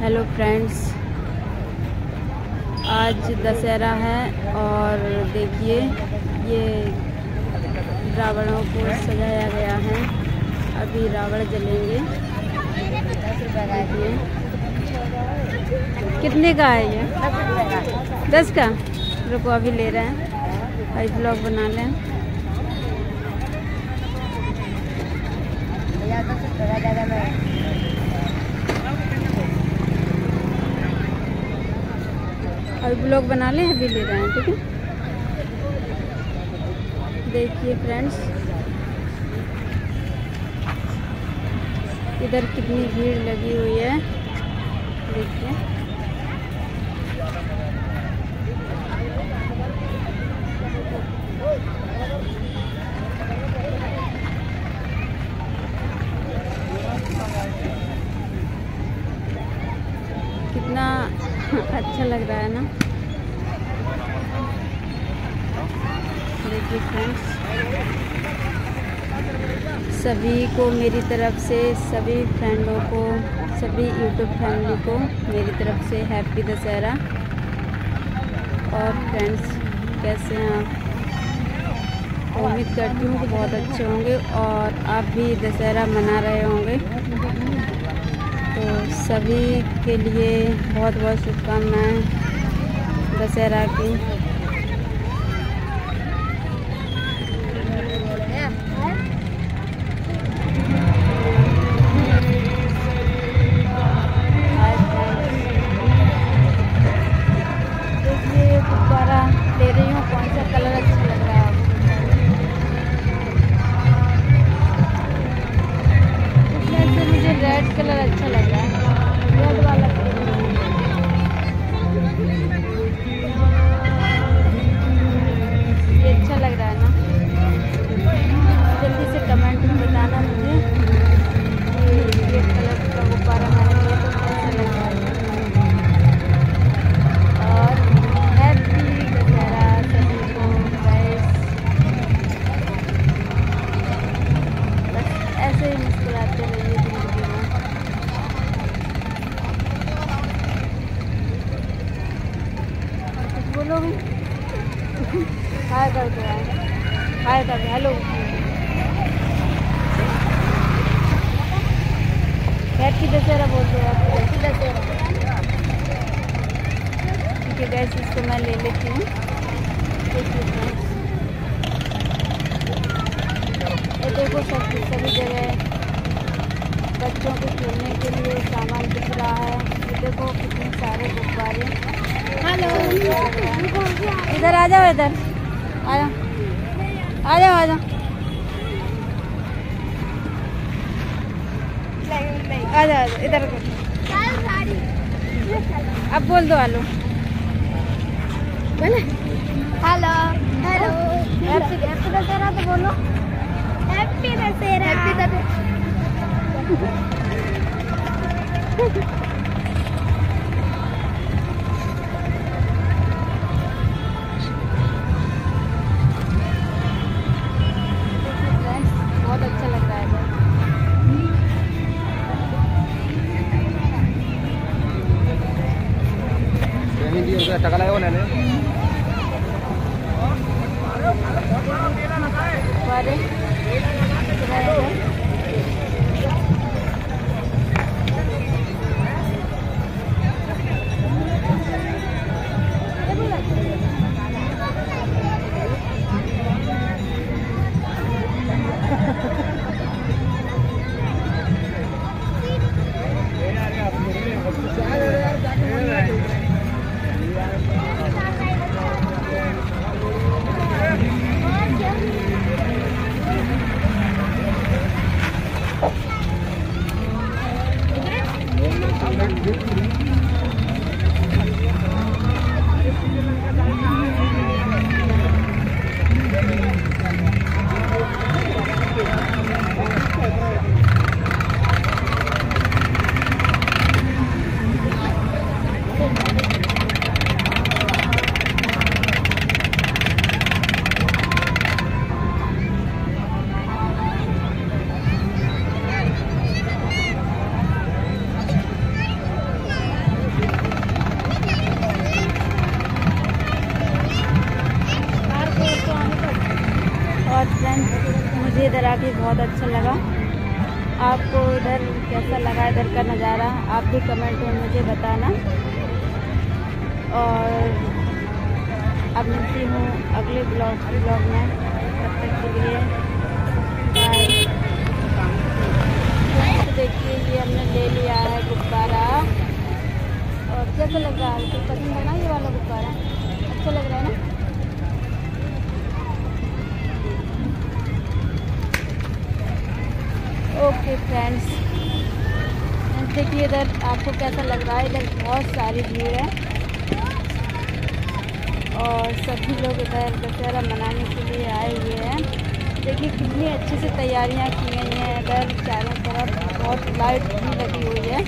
Hello friends, आज दशहरा है और देखिए, ये रावणों को सजाया गया है। अभी रावण जलेंगे। कितने का है ये? दस का? रुको, अभी ले रहे हैं। भाई ब्लॉग बना लें। अभी ब्लॉग बना लें, अभी ले रहे हैं, ठीक है? देखिए फ्रेंड्स इधर कितनी भीड़ लगी हुई है, देखिए। कितना अच्छा लग रहा है ना? देखिए फ्रेंड्स सभी को मेरी तरफ़ से, सभी फ्रेंडों को, सभी यूट्यूब फैमिली को मेरी तरफ़ से हैप्पी दशहरा। और फ्रेंड्स कैसे हैं आप? उम्मीद करती हूँ कि बहुत अच्छे होंगे और आप भी दशहरा मना रहे होंगे। सभी के लिए बहुत बहुत शुभकामनाएँ दशहरा की। कर दो दो हेलो हैप्पी दशहरा बोल दो आप दशहरा ठीक है गैस इसको मैं ले लेती हूँ। ये देखो सब सभी जगह बच्चों के खेलने के लिए सामान दिख रहा है ये देखो कितने सारे गुब्बारे हेलो इधर आ जाओ इधर आ जाओ आ जाओ आ जाओ आ जाओ आ जाओ इधर अब बोल दो आलू। बोले। Hello hello. हैप्पी दशहरा तो बोलो। हैप्पी दशहरा। हैप्पी देखिए Thank you. लगा। आपको इधर कैसा लगा, इधर का नज़ारा, आप भी कमेंट में मुझे बताना। और अब मिलती हूँ अगले ब्लॉग ब्लॉग में। तब तक के लिए देखिए, ये हमने ले लिया है गुब्बारा। और कैसा लग रहा है? तो पसंद है ना ये वाला गुब्बारा? अच्छा लग रहा है ना? ओके फ्रेंड्स देखिए इधर आपको कैसा लग रहा है? इधर बहुत सारी भीड़ है। और सभी लोग इधर दशहरा मनाने के लिए आए हुए हैं। देखिए कितनी अच्छे से तैयारियाँ की गई हैं। इधर चारों तरफ़ बहुत लाइट भी लगी हुई है।